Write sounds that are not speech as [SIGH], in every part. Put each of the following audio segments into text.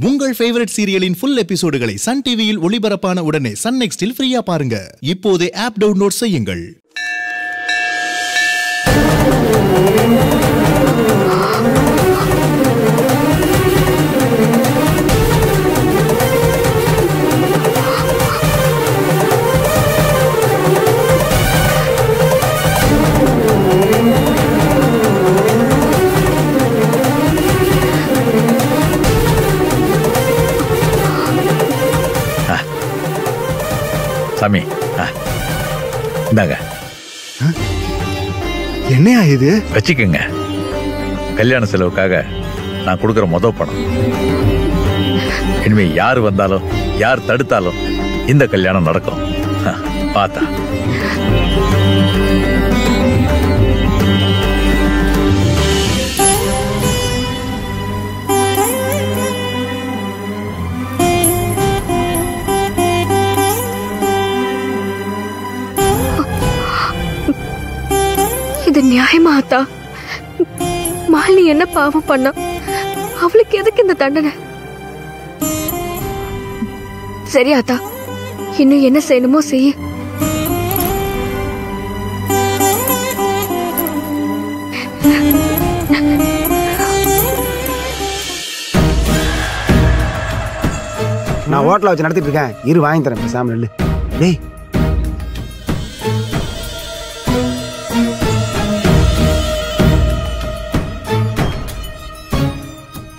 உங்கள் ஃபேவரட் சீரியலின் ஃபுல் எபிசோடுகளை சன் டிவியில் ஒளிபரப்பான உடனே சன் நெக்ஸ்டில் ஃப்ரீயா பாருங்க. இப்போதே ஆப் டவுன்லோட் செய்யுங்கள். சாமி. இந்தாங்க. என்னையா இது? வச்சுக்கோங்க. கல்யாண செலவுக்காக நான் கொடுக்குற முத பணம். இனிமே யார் வந்தாலும் யார் தடுத்தாலும் இந்த கல்யாணம் நடக்கும். பார்த்தா. நியாயமா ஆத்தா மாலினி என்ன பாவம் பண்ணா? அவளுக்கு எதுக்கு இந்த தண்டனை? சரி ஆத்தா இன்னும் என்ன செய்யணுமோ செய்ய. நான் ஹோட்டலில் வச்சு நடத்திட்டு இருக்கேன். இரு வாங்கி தரேன். பேசாம நில்லு. டேய்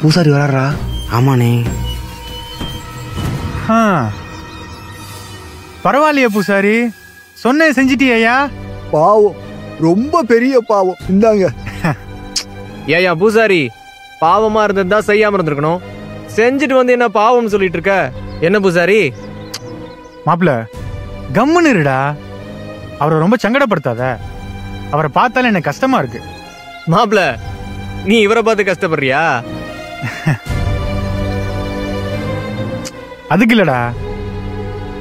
பூசாரி வராரா? ஆமாண்ணே. ஆ. பரவாயில்லையே பூசாரி. சொன்ன செஞ்சிட்டியா பாவம். ரொம்ப பெரிய பாவம். இந்தாங்க. [LAUGHS] ஏயா பூசாரி பாவமா இருந்திருந்தா செய்யாம இருந்திருக்கணும். செஞ்சுட்டு வந்து என்ன பாவம் சொல்லிட்டு இருக்க? என்ன பூசாரி? மாப்ள கம்முன்னு இருடா. அவரை ரொம்ப சங்கடப்படுத்தாத. அவரை பார்த்தாலே எனக்கு கஷ்டமா இருக்கு. மாப்ள நீ இவரை பார்த்து கஷ்டப்படுறியா? [LAUGHS] அதுக்கு இல்லடா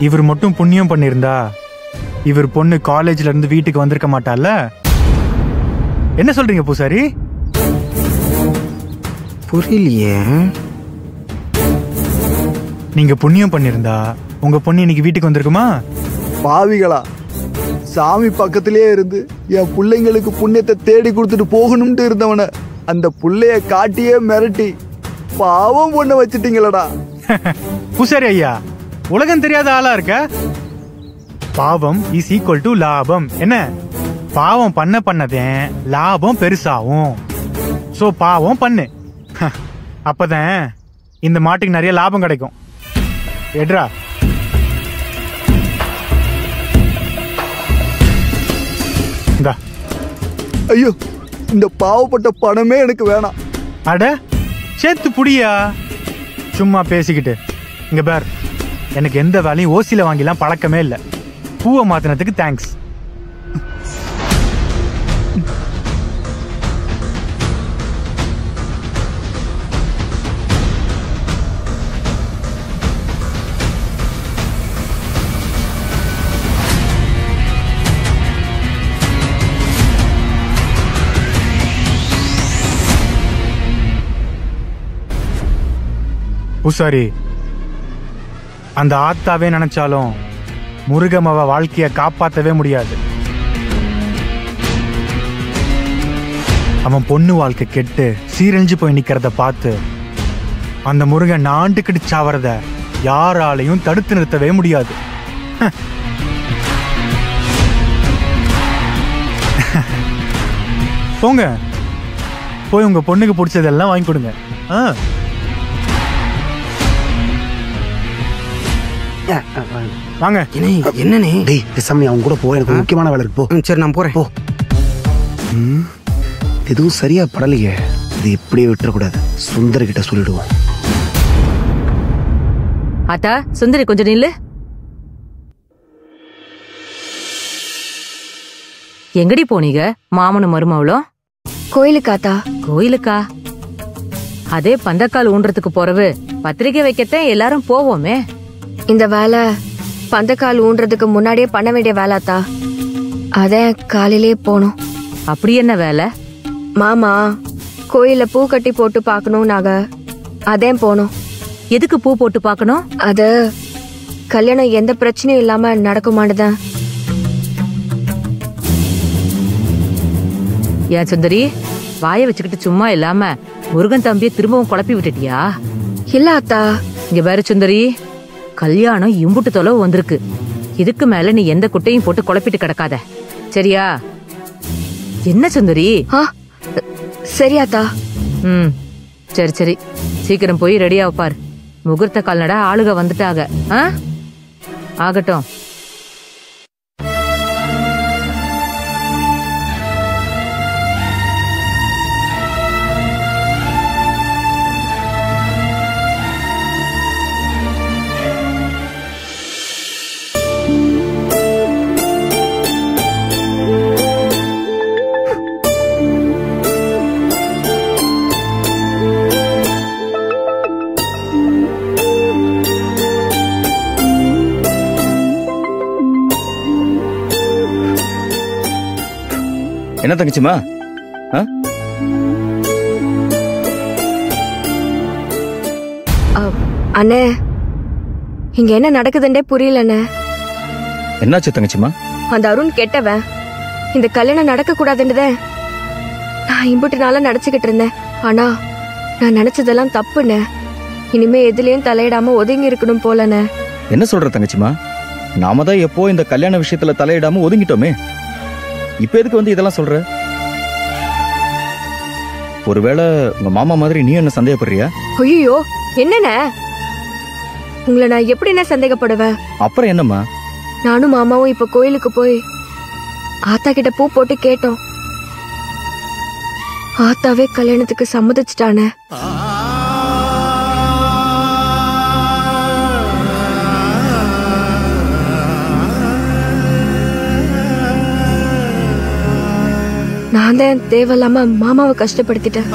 இவர் மட்டும் புண்ணியம் பண்ணியிருந்தா இவர் பொண்ணு காலேஜ்ல இருந்து வீட்டுக்கு வந்திருக்க மாட்டால என்ன சொல்றீங்க பூசாரி? புரியலையே. நீங்க புண்ணியம் பண்ணியிருந்தா உங்க பொண்ணு இன்னைக்கு வீட்டுக்கு வந்திருக்குமா? பாவிகளா சாமி பக்கத்திலே இருந்து என் பிள்ளைங்களுக்கு புண்ணியத்தை தேடி கொடுத்துட்டு போகணும்ட்டு இருந்தவன அந்த புள்ளைய காட்டியே மிரட்டி பாவம் பொண்ண வச்சிட்டீங்களடா. [LAUGHS] பூசாரி ஐயா உலகம் தெரியாத ஆளா இருக்க? பாவம் இஸ் ஈக்குவல் டு லாபம். என்ன? பாவம் பண்ண பண்ணதே லாபம் பெருசாகும் சோ பாவம் பண்ணு. [LAUGHS] அப்பதான் இந்த மாட்டுக்கு நிறைய லாபம் கிடைக்கும். எட்ரா இந்தா. ஐயோ இந்த பாவப்பட்ட பணமே எனக்கு வேணாம். அட சேர்த்து புடியா? சும்மா பேசிக்கிட்டு. இங்க பார் எனக்கு எந்த வேலையும் ஓசியில் வாங்கிலாம் பழக்கமே இல்லை. பூவை மாத்தினத்துக்கு தேங்க்ஸ் பூசாரி அந்த ஆத்தாவே நினைச்சாலும் முருகம் அவ வாழ்க்கைய காப்பாற்றவே முடியாது. அவன் பொண்ணு வாழ்க்கை கெட்டு சீரழிஞ்சு போய் நிக்கிறத பார்த்து அந்த முருகன் நாண்டுக்கிட்டு சாவறத யாராலையும் தடுத்து நிறுத்தவே முடியாது. போங்க. போய் உங்க பொண்ணுக்கு பிடிச்சதெல்லாம் வாங்கி கொடுங்க. ஆ. வாங்க. என்னண்ணே? டேய் பேசாம அவங்க கூட போ எனக்கு முக்கியமான வேலை இருக்கு போ. சரி நான் போறேன். போ. ம், எதுவும் சரியா படலையே. இது இப்படியே விட்டுறக்கூடாது. சுந்தர் கிட்ட சொல்லிடுவோம். ஆத்தா சுந்தரி கொஞ்சம் நில்லு. எங்கடி போனீங்க? மாமனும் மருமவளும் கோயிலுக்கு ஆத்தா. கோயிலுக்கா? அதே பந்தக்கால் ஊன்றதுக்கு போறவு. பத்திரிக்கை வைக்கத்தான் எல்லாரும் போவோமே. இந்த வேலை பந்தக்கால் ஊன்றதுக்கு முன்னாடியே பண்ண வேண்டிய வேலை ஆத்தா அதான் காலையிலே போனோம் அப்படி என்ன வேலை? மாமா கோயில்ல பூ கட்டி போட்டு பார்க்கணும் நாங்க. அதேன் போனோம் எதுக்கு பூ போட்டு பார்க்கணும்? அது கல்யாணம் எந்த பிரச்சனையும் இல்லாம நடக்குமானுதான் ஏன் சுந்தரி வாயை வச்சுக்கிட்டு சும்மா இல்லாம முருகன் தம்பியை திரும்பவும் குழப்பி விட்டுட்டியா? இல்ல அத்தா. இங்க பாரு சுந்தரி. கல்யாணம் இம்புட்டு தொலைவு வந்திருக்கு. இதுக்கு மேல நீ எந்த குட்டையும் போட்டு குழப்பிட்டு கிடக்காத. சரியா? என்ன சுந்தரி? ஆ சரி அத்தா. ம் சரி சரி. சீக்கிரம் போய் ரெடியா பார் முகூர்த்த கால்நடை ஆளுக வந்துட்டாக ஆ? ஆகட்டும். என்ன தங்கச்சிமா அண்ணே. இங்க என்ன நடக்குதுன்னே புரியல அண்ணே என்னாச்சு தங்கச்சிமா அந்த அருண் கெட்டவன். இந்த கல்யாணம் நடக்க கூடாதுன்றத நான் இம்புட்டு நாளா நினைச்சுக்கிட்டு இருந்தேன். ஆனா நான் நினைச்சதெல்லாம் தப்புண்ணே. இனிமே எதுலயும் தலையிடாம ஒதுங்கி இருக்கணும் போலண்ணே. என்ன சொல்ற தங்கச்சிமா நாம தான் எப்போ இந்த கல்யாண விஷயத்துல தலையிடாம ஒதுங்கிட்டோமே. இப்ப எதுக்கு வந்து இதெல்லாம் சொல்ற? ஒருவேளை உங்க மாமா மாதிரி நீ என்ன சந்தேகப்படுறியா? ஐயோ என்னண்ணே உங்களை நான் எப்படிண்ணே சந்தேகப்படுவேன்? அப்புறம் என்னம்மா? நானும் மாமாவும் இப்ப கோயிலுக்கு போய் ஆத்தா கிட்ட பூ போட்டு கேட்டோம். ஆத்தாவே கல்யாணத்துக்கு சம்மதிச்சிட்டானே. நான் தான் தேவையில்லாம மாமாவை கஷ்டப்படுத்திட்டேன்.